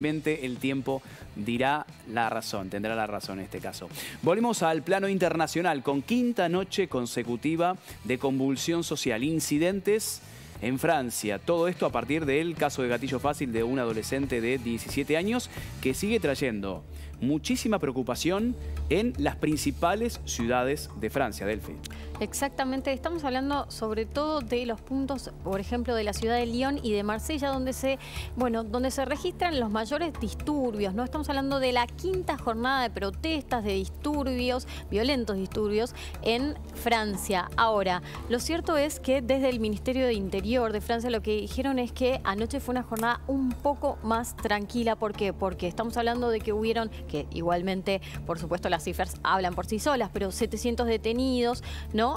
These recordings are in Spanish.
el tiempo dirá la razón, tendrá la razón en este caso. Volvemos al plano internacional con quinta noche consecutiva de convulsión social, incidentes en Francia. Todo esto a partir del caso de gatillo fácil de un adolescente de 17 años que sigue trayendo muchísima preocupación en las principales ciudades de Francia, Delphi. Exactamente, estamos hablando sobre todo de los puntos, por ejemplo, de la ciudad de Lyon y de Marsella, donde se, bueno, donde se registran los mayores disturbios, ¿no? Estamos hablando de la quinta jornada de protestas, de disturbios, violentos disturbios en Francia. Ahora, lo cierto es que desde el Ministerio de Interior de Francia lo que dijeron es que anoche fue una jornada un poco más tranquila. ¿Por qué? Porque estamos hablando de que hubieron, que igualmente, por supuesto, las cifras hablan por sí solas, pero 700 detenidos, ¿no?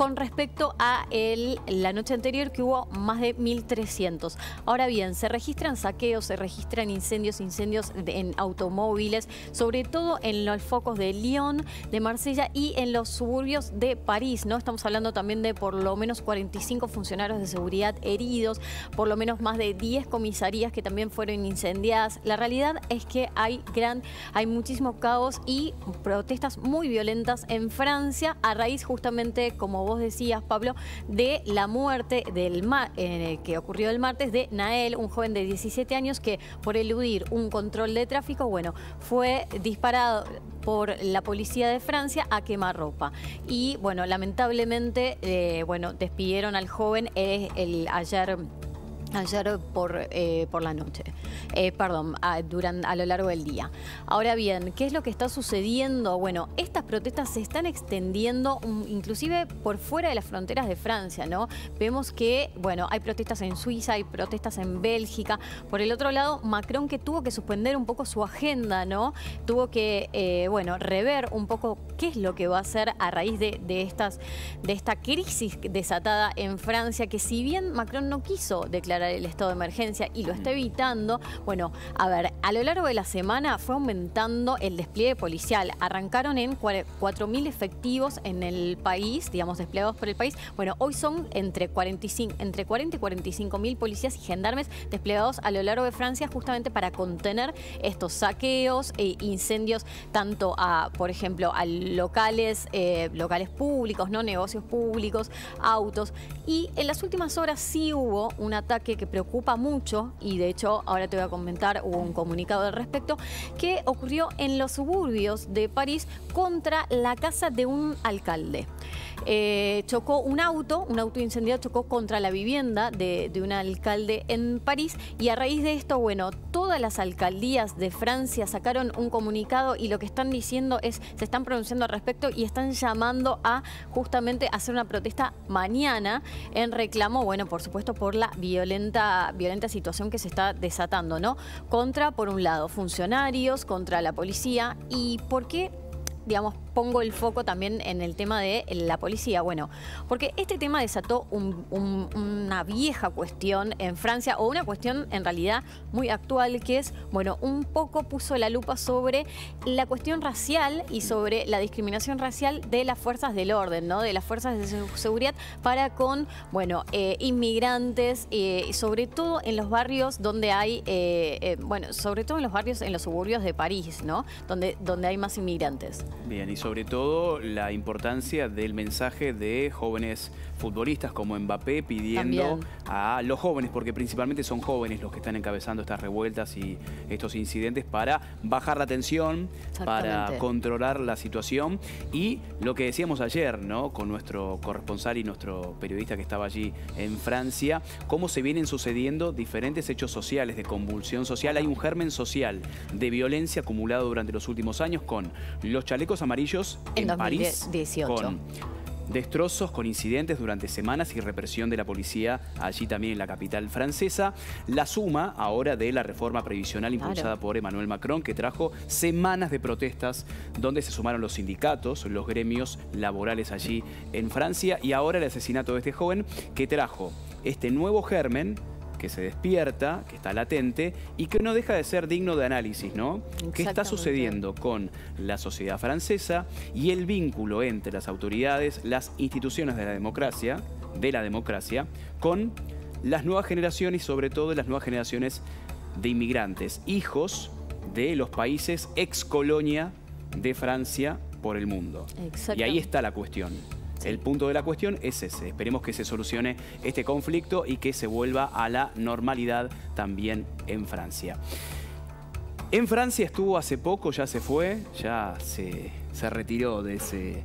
Con respecto a el, la noche anterior que hubo más de 1.300. Ahora bien, se registran saqueos, se registran incendios, incendios en automóviles, sobre todo en los focos de Lyon, de Marsella y en los suburbios de París. ¿no? Estamos hablando también de por lo menos 45 funcionarios de seguridad heridos, por lo menos más de 10 comisarías que también fueron incendiadas. La realidad es que hay, gran, hay muchísimo caos y protestas muy violentas en Francia a raíz justamente como vos decías, Pablo, de la muerte del eh, que ocurrió el martes de Nael, un joven de 17 años que por eludir un control de tráfico, bueno, fue disparado por la policía de Francia a quemarropa. Y bueno, lamentablemente, eh, bueno, despidieron al joven el, ayer ayer por, eh, por la noche, eh, perdón, a, durante, a lo largo del día. Ahora bien, ¿qué es lo que está sucediendo? Bueno, estas protestas se están extendiendo inclusive por fuera de las fronteras de Francia, ¿no? Vemos que, bueno, hay protestas en Suiza, hay protestas en Bélgica. Por el otro lado, Macron que tuvo que suspender un poco su agenda, ¿no? Tuvo que, eh, bueno, rever un poco qué es lo que va a hacer a raíz de, de, estas, de esta crisis desatada en Francia, que si bien Macron no quiso declarar el estado de emergencia y lo está evitando. Bueno, a ver, a lo largo de la semana fue aumentando el despliegue policial. Arrancaron en 4.000 efectivos en el país, digamos, desplegados por el país. Bueno, hoy son entre, 45, entre 40 y 45 mil policías y gendarmes desplegados a lo largo de Francia justamente para contener estos saqueos e incendios tanto a, por ejemplo, a locales, eh, locales públicos, no negocios públicos, autos. Y en las últimas horas sí hubo un ataque que preocupa mucho, y de hecho ahora te voy a comentar, un comunicado al respecto, que ocurrió en los suburbios de París contra la casa de un alcalde. Eh, chocó un auto, un auto incendiado chocó contra la vivienda de, un alcalde en París y a raíz de esto, bueno, todas las alcaldías de Francia sacaron un comunicado y lo que están diciendo es, se están pronunciando al respecto y están llamando a justamente hacer una protesta mañana en reclamo, bueno, por supuesto, por la violenta, violenta situación que se está desatando, ¿no? Contra, por un lado, funcionarios, contra la policía y por qué digamos, pongo el foco también en el tema de la policía. Bueno, porque este tema desató una vieja cuestión en Francia, o una cuestión en realidad muy actual, que es, bueno, un poco puso la lupa sobre la cuestión racial y sobre la discriminación racial de las fuerzas del orden, ¿no? De las fuerzas de seguridad para con, bueno, eh, inmigrantes, eh, sobre todo en los barrios donde hay, eh, bueno, sobre todo en los barrios, en los suburbios de París, ¿no? Donde, donde hay más inmigrantes. Bien, y sobre todo la importancia del mensaje de jóvenes futbolistas como Mbappé pidiendo a los jóvenes, porque principalmente son jóvenes los que están encabezando estas revueltas y estos incidentes para bajar la tensión, para controlar la situación y lo que decíamos ayer, ¿no? Con nuestro corresponsal y nuestro periodista que estaba allí en Francia, cómo se vienen sucediendo diferentes hechos sociales de convulsión social. Hay un germen social de violencia acumulado durante los últimos años con los chalecos amarillos en, París, con destrozos con incidentes durante semanas y represión de la policía allí también en la capital francesa. La suma ahora de la reforma previsional impulsada por Emmanuel Macron que trajo semanas de protestas donde se sumaron los sindicatos, los gremios laborales allí en Francia y ahora el asesinato de este joven que trajo este nuevo germen que se despierta, que está latente y que no deja de ser digno de análisis, ¿no? ¿Qué está sucediendo con la sociedad francesa y el vínculo entre las autoridades, las instituciones de la democracia, de la democracia, con las nuevas generaciones y sobre todo las nuevas generaciones de inmigrantes, hijos de los países ex colonia de Francia por el mundo. Y ahí está la cuestión. El punto de la cuestión es ese. Esperemos que se solucione este conflicto y que se vuelva a la normalidad también en Francia. En Francia estuvo hace poco, ya se fue, ya se, se retiró de ese